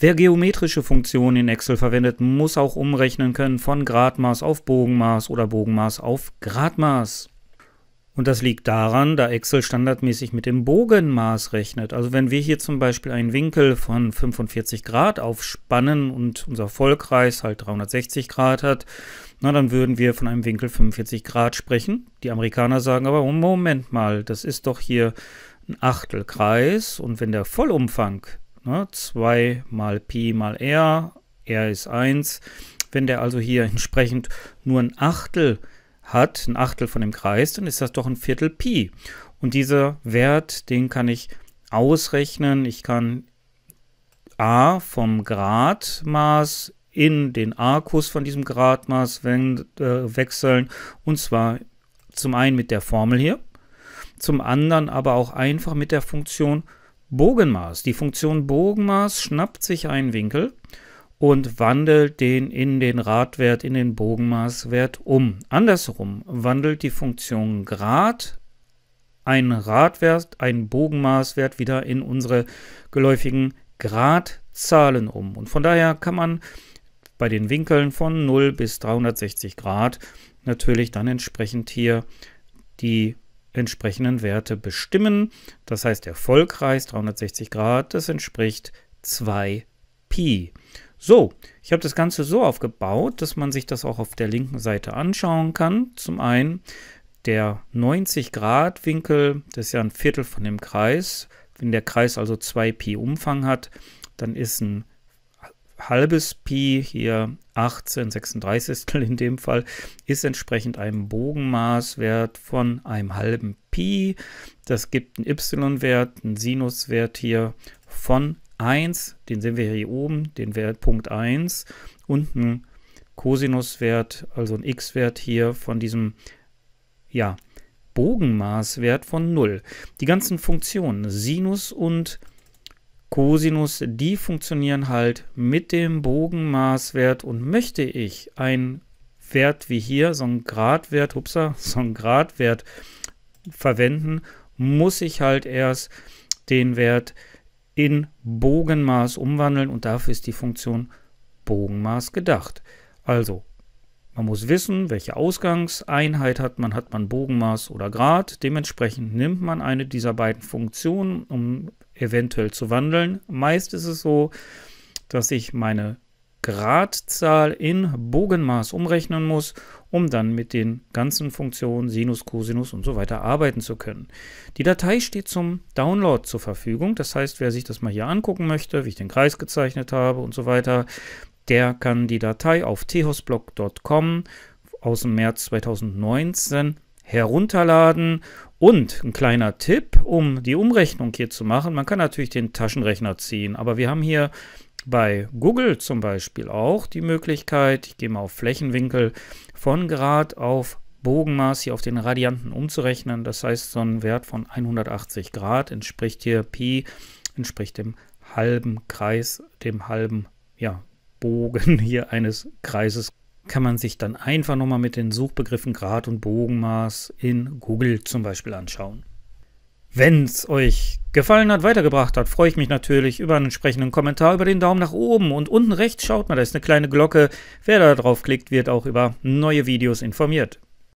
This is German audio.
Wer geometrische Funktionen in Excel verwendet, muss auch umrechnen können von Gradmaß auf Bogenmaß oder Bogenmaß auf Gradmaß. Und das liegt daran, da Excel standardmäßig mit dem Bogenmaß rechnet. Also wenn wir hier zum Beispiel einen Winkel von 45 Grad aufspannen und unser Vollkreis halt 360 Grad hat, na, dann würden wir von einem Winkel 45 Grad sprechen. Die Amerikaner sagen aber, oh, Moment mal, das ist doch hier ein Achtelkreis und wenn der Vollumfang, ne, 2 mal Pi mal R, R ist 1, wenn der also hier entsprechend nur ein Achtel hat, ein Achtel von dem Kreis, dann ist das doch ein Viertel Pi. Und dieser Wert, den kann ich ausrechnen. Ich kann a vom Gradmaß in den Arkus von diesem Gradmaß äh, wechseln. Und zwar zum einen mit der Formel hier, zum anderen aber auch einfach mit der Funktion Bogenmaß. Die Funktion Bogenmaß schnappt sich einen Winkel und wandelt den in den Radwert, in den Bogenmaßwert um. Andersrum wandelt die Funktion Grad einen Radwert, einen Bogenmaßwert wieder in unsere geläufigen Gradzahlen um. Und von daher kann man bei den Winkeln von 0 bis 360 Grad natürlich dann entsprechend hier die entsprechenden Werte bestimmen. Das heißt, der Vollkreis 360 Grad, das entspricht 2 Pi. So, ich habe das Ganze so aufgebaut, dass man sich das auch auf der linken Seite anschauen kann. Zum einen der 90 Grad Winkel, das ist ja ein Viertel von dem Kreis. Wenn der Kreis also 2 Pi Umfang hat, dann ist ein halbes Pi, hier 18 36 in dem Fall, ist entsprechend einem Bogenmaßwert von einem halben Pi. Das gibt einen y-Wert, einen Sinuswert hier von 1, den sehen wir hier oben, den Wert Punkt 1 und ein Cosinuswert, also ein x-Wert hier von diesem ja, Bogenmaßwert von 0. Die ganzen Funktionen, Sinus und Cosinus, die funktionieren halt mit dem Bogenmaßwert und möchte ich einen Wert wie hier, so einen Gradwert, hupsa, so einen Gradwert verwenden, muss ich halt erst den Wert in Bogenmaß umwandeln und dafür ist die Funktion Bogenmaß gedacht. Also, man muss wissen, welche Ausgangseinheit hat man, hat man Bogenmaß oder Grad. Dementsprechend nimmt man eine dieser beiden Funktionen, um eventuell zu wandeln. Meist ist es so, dass ich meine Gradzahl in Bogenmaß umrechnen muss, um dann mit den ganzen Funktionen Sinus, Cosinus und so weiter arbeiten zu können. Die Datei steht zum Download zur Verfügung. Das heißt, wer sich das mal hier angucken möchte, wie ich den Kreis gezeichnet habe und so weiter, der kann die Datei auf tehosblog.com aus dem März 2019 herunterladen. Und ein kleiner Tipp, um die Umrechnung hier zu machen, man kann natürlich den Taschenrechner ziehen, aber wir haben hier bei Google zum Beispiel auch die Möglichkeit, ich gehe mal auf Flächenwinkel, von Grad auf Bogenmaß hier auf den Radianten umzurechnen. Das heißt, so ein Wert von 180 Grad entspricht hier Pi, entspricht dem halben Kreis, dem halben ja, Bogen hier eines Kreises. Kann man sich dann einfach nochmal mit den Suchbegriffen Grad und Bogenmaß in Google zum Beispiel anschauen. Wenn es euch gefallen hat, weitergebracht hat, freue ich mich natürlich über einen entsprechenden Kommentar, über den Daumen nach oben und unten rechts schaut mal, da ist eine kleine Glocke. Wer da drauf klickt, wird auch über neue Videos informiert.